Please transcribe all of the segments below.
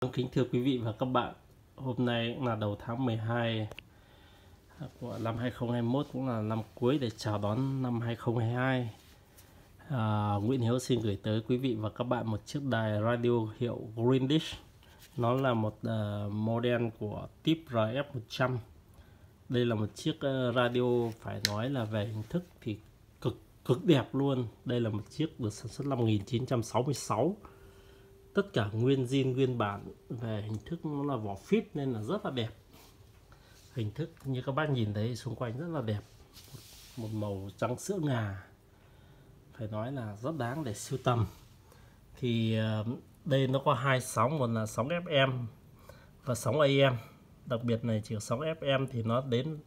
Kính thưa quý vị và các bạn, hôm nay cũng là đầu tháng 12 của năm 2021 cũng là năm cuối để chào đón năm 2022. À, Nguyễn Hiếu xin gửi tới quý vị và các bạn một chiếc đài radio hiệu Greendish. Nó là một uh, model của tip RF100. Đây là một chiếc uh, radio phải nói là về hình thức thì cực cực đẹp luôn. Đây là một chiếc được sản xuất năm 1966 tất cả nguyên zin, nguyên bản về hình thức nó là vỏ fit nên là rất là đẹp. Hình thức như các bác nhìn thấy xung quanh rất là đẹp. Một màu trắng sữa ngà, phải nói là rất đáng để sưu tầm. Thì ờ, đây nó có hai sóng, một là sóng FM và sóng AM đặc biệt này, chỉ sóng FM thì nó đến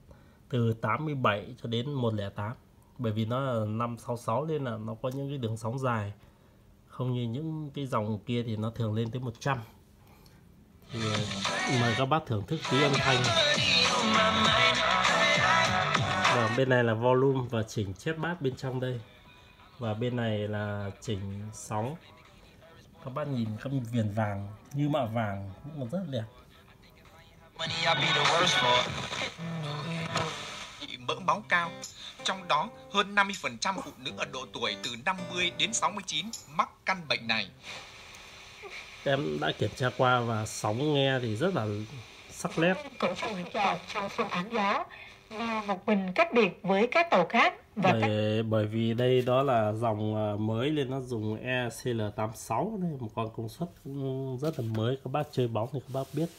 từ 87 cho đến 108 bởi vì nó là 566 nên là nó có những cái đường sóng dài không như những cái dòng kia thì nó thường lên tới 100 thì ờ, mời các bác thưởng thức tí âm thanh. Và bên này là volume và chỉnh chép bát bên trong đây. Và bên này là chỉnh sóng. Các bác nhìn các viền vàng, như mạ vàng cũng rất đẹp mỡ máu cao. Trong đó, hơn 50% phụ nữ ở độ tuổi từ 50 đến 69 mắc căn bệnh này. Em đã kiểm tra qua và sóng nghe thì rất là sắc nét. Cũng sẽ lựa chọn trong phương án là một mình cách biệt với các tàu khác và bởi, các... bởi vì đây đó là dòng à, mới nên nó dùng ECL86 đây một con công suất rất là mới. Các bác chơi bóng thì các bác biết.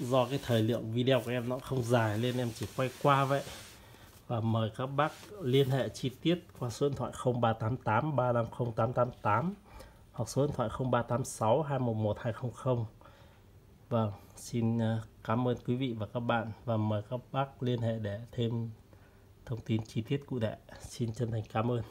Do cái thời lượng video của em nó không dài nên em chỉ quay qua vậy và mời các bác liên hệ chi tiết qua số điện thoại 0388 350 888 hoặc số điện thoại 0386 211 200. Vâng, xin ờ, cảm ơn quý vị và các bạn và mời các bác liên hệ để thêm thông tin chi tiết cụ thể. Xin chân thành cảm ơn.